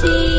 see.